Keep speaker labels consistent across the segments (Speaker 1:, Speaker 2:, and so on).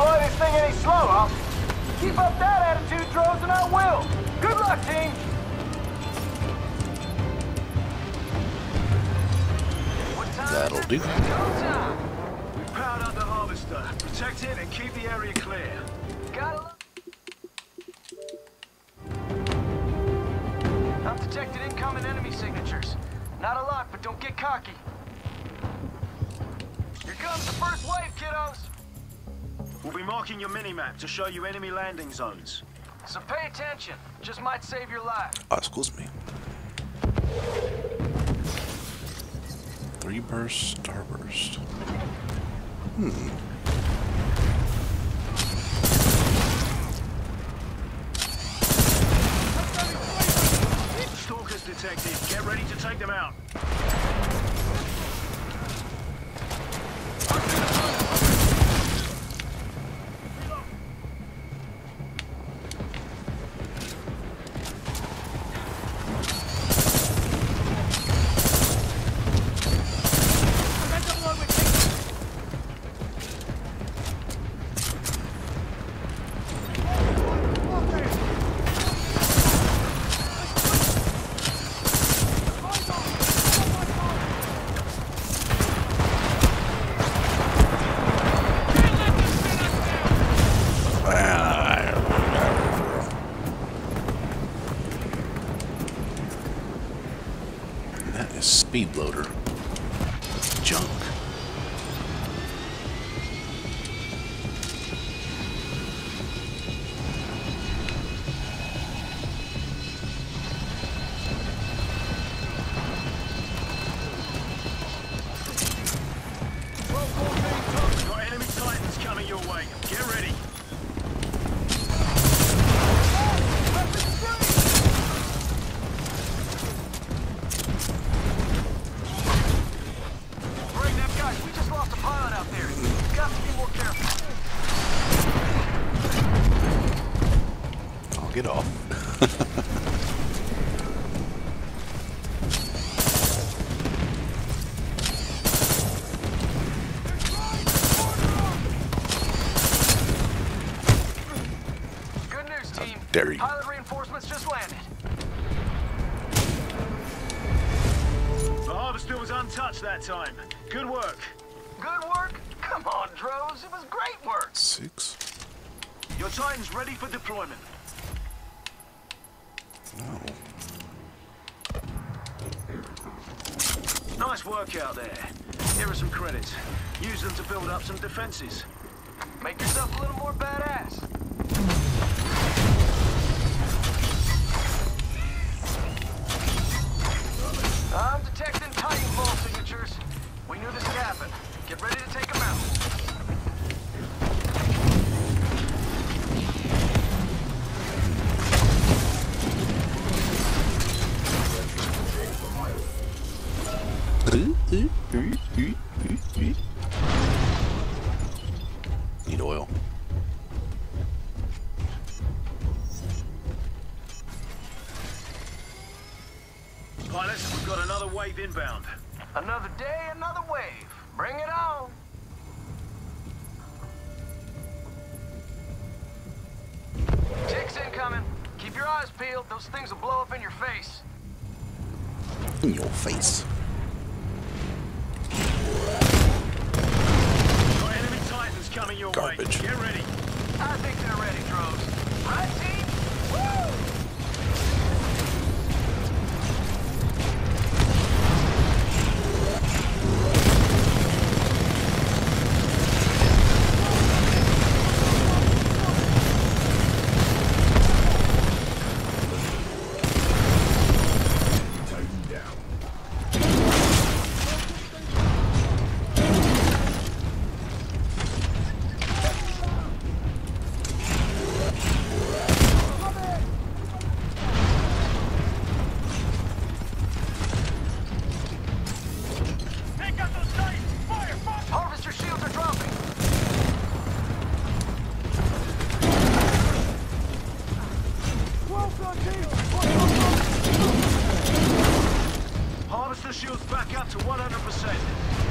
Speaker 1: fly this thing any slower? Keep up that attitude, Droz, and I will! Good luck, team!
Speaker 2: That'll do.
Speaker 3: We've powered up the harvester. Protect it and keep the area clear.
Speaker 1: Gotta I've detected incoming enemy signatures. Not a lot, but don't get cocky. Here comes the first wave, kiddos!
Speaker 3: We'll be marking your mini-map to show you enemy landing zones.
Speaker 1: So pay attention. Just might save your life.
Speaker 2: Oh, excuse me. Three burst, starburst. Hmm.
Speaker 3: Stalkers detected. Get ready to take them out.
Speaker 2: Speed loader. Junk.
Speaker 3: Enemy titans coming your way. Get ready. Harvester was untouched that time. Good work.
Speaker 1: Good work? Come on, Droz. It was great work.
Speaker 2: Six.
Speaker 3: Your titan's ready for deployment.
Speaker 2: No.
Speaker 3: Nice work out there. Here are some credits. Use them to build up some defenses.
Speaker 1: Make yourself a little more badass. I'm detecting Titanfall We knew this would happen. Get ready to take them out.
Speaker 2: Need oil.
Speaker 3: Pilots, we've got another wave inbound.
Speaker 1: Another day, another wave. Bring it on. Ticks incoming. Keep your eyes peeled. Those things will blow up in your face.
Speaker 2: In your face.
Speaker 3: Got enemy titans coming your
Speaker 2: Garbage.
Speaker 3: way. Get ready.
Speaker 1: I think they're ready, Droz. Right, team? Woo! Shields
Speaker 3: back up to 100%.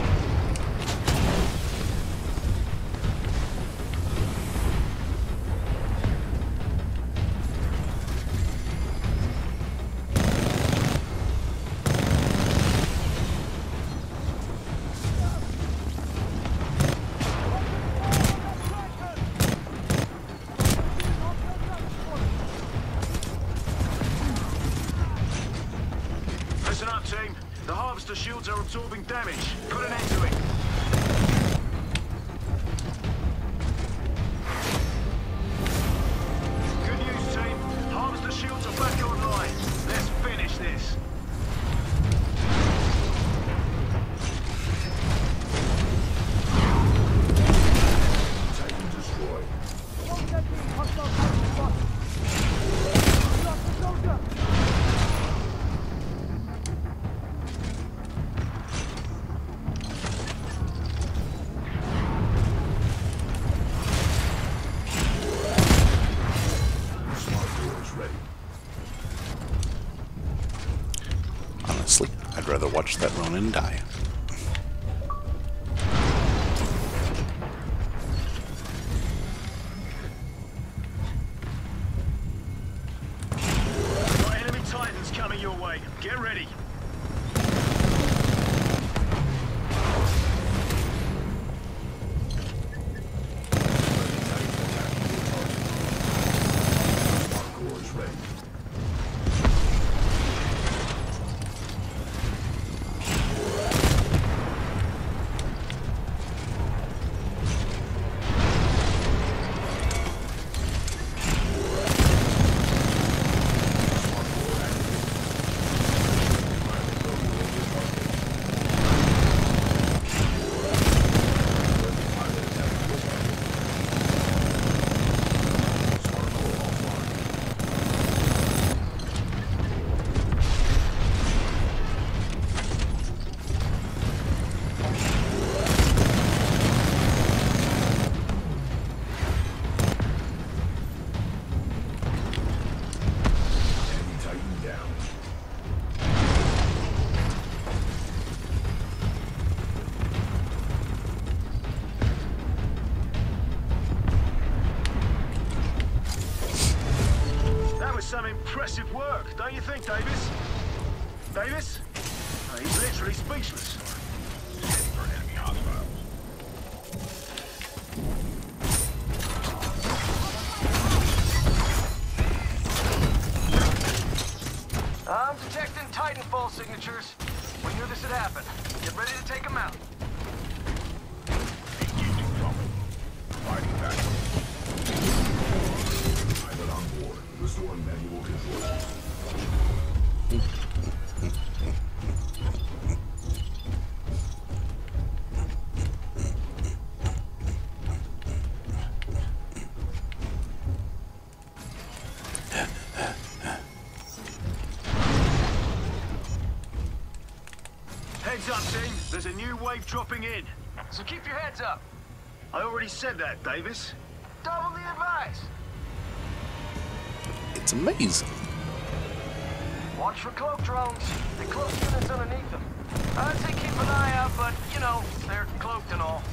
Speaker 2: Watch that Ronin die.
Speaker 3: Got enemy titans coming your way. Get ready.
Speaker 1: Detecting Titanfall signatures. We knew this would happen. Get ready to take them out.
Speaker 3: Heads said that, Davis.
Speaker 1: Double the advice.
Speaker 2: It's amazing.
Speaker 1: Watch for cloak drones. They're close units underneath them. I'd say keep an eye out, but, you know, they're cloaked and all.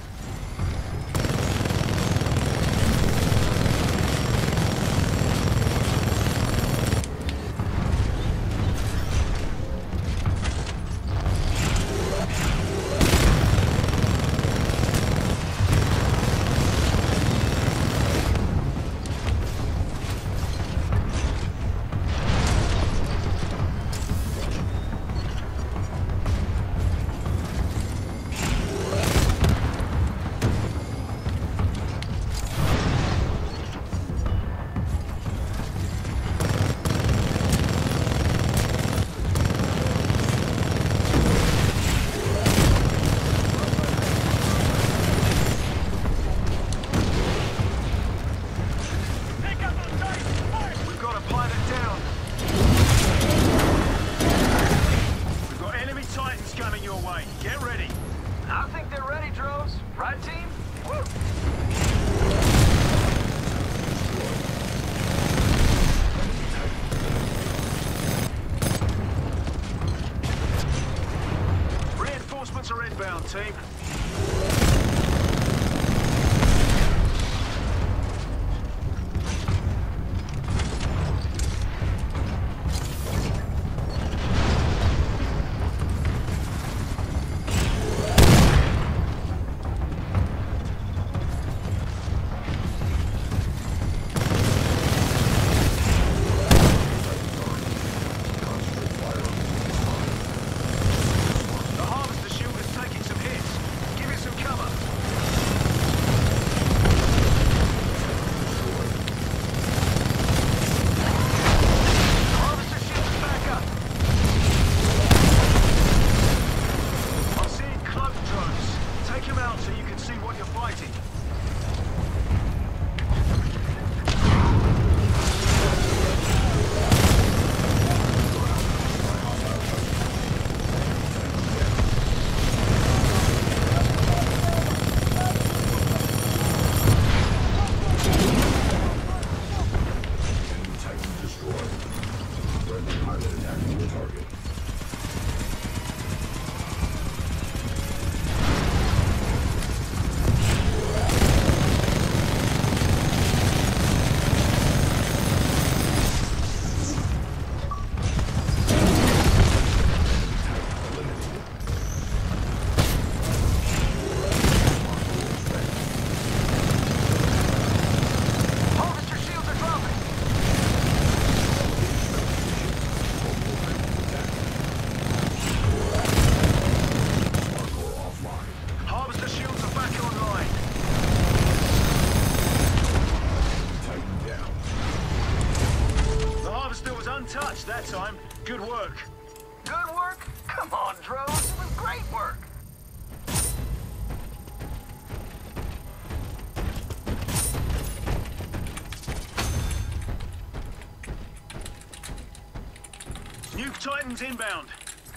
Speaker 3: Munitions inbound.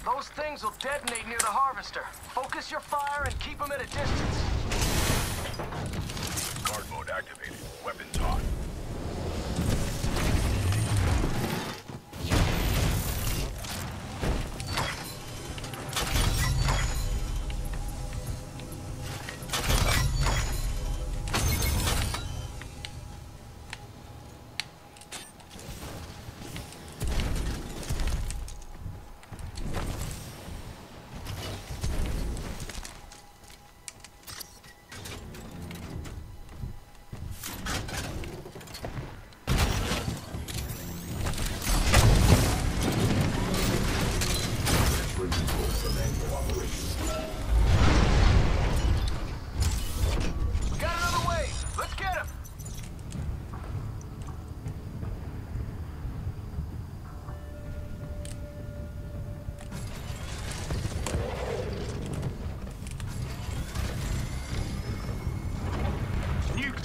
Speaker 1: Those things will detonate near the harvester. Focus your fire and keep them at a distance.
Speaker 4: Guard mode activated. Weapons hot.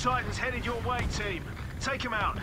Speaker 3: Titans headed your way, team. Take them out.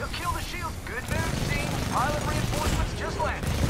Speaker 1: They'll kill the shields. Good news, team. Pilot reinforcements just landed.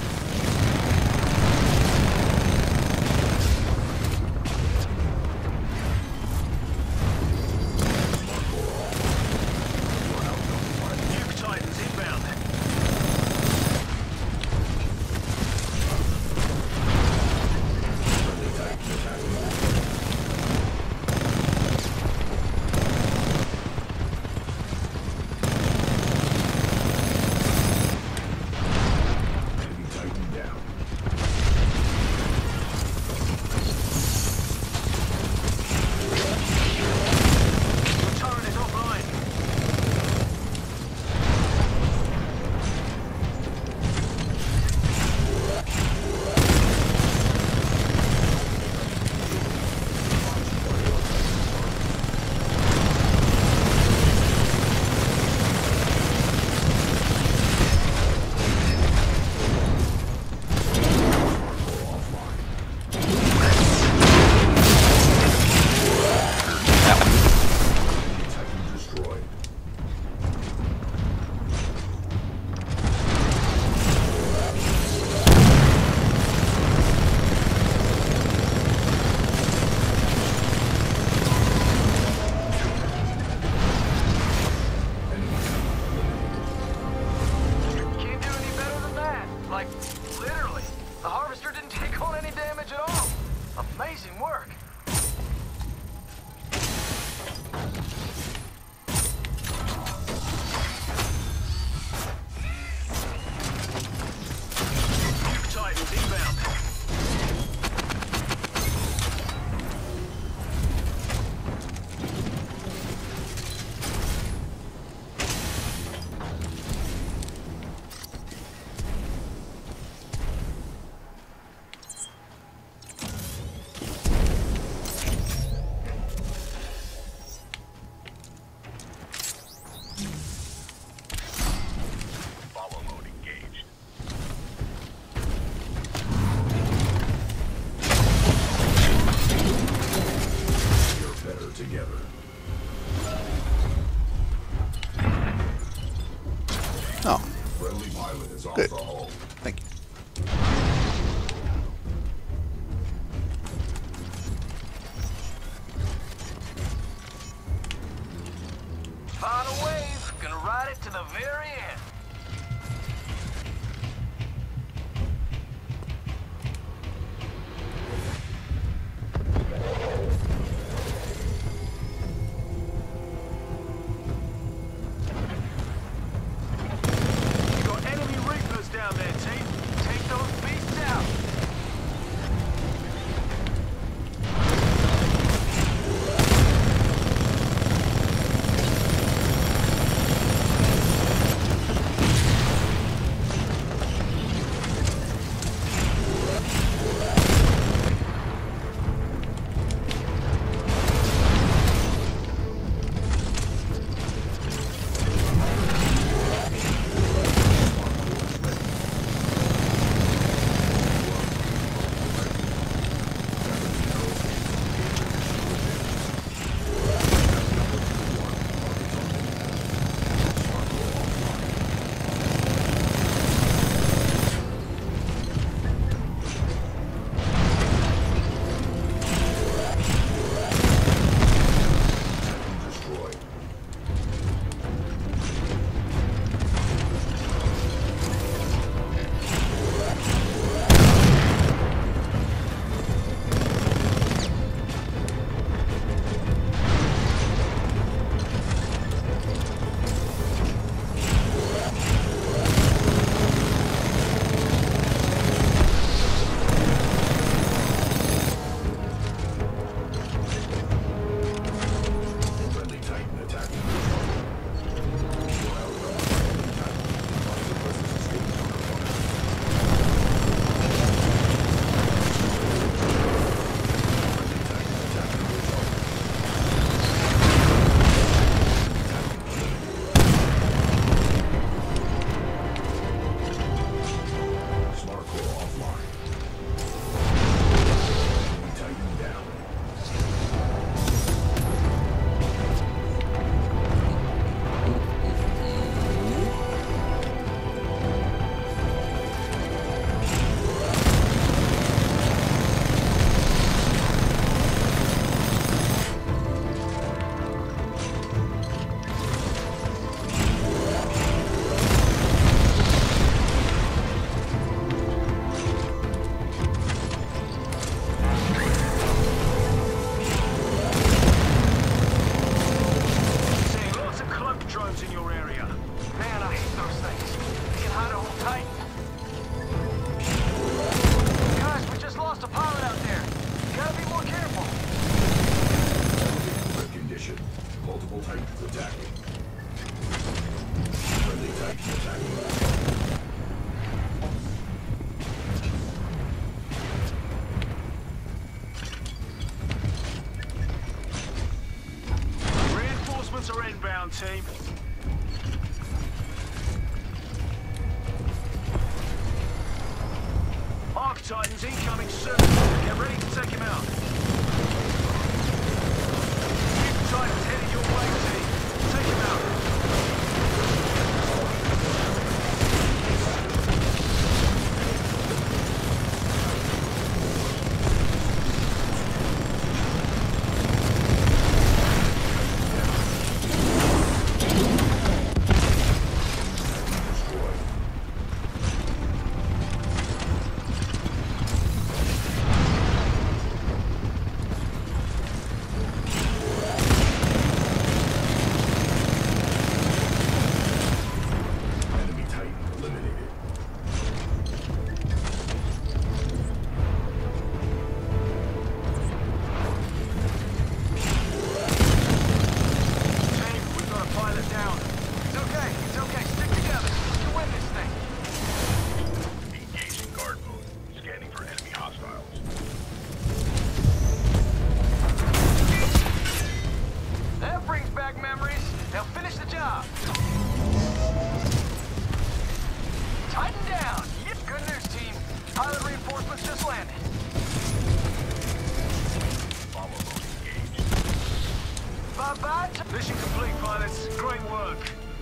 Speaker 3: Mission complete, pilots. Great work.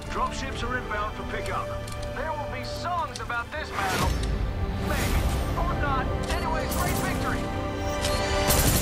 Speaker 3: Dropships are inbound for pickup.
Speaker 1: There will be songs about this battle. Maybe. Or not. Anyway, great victory.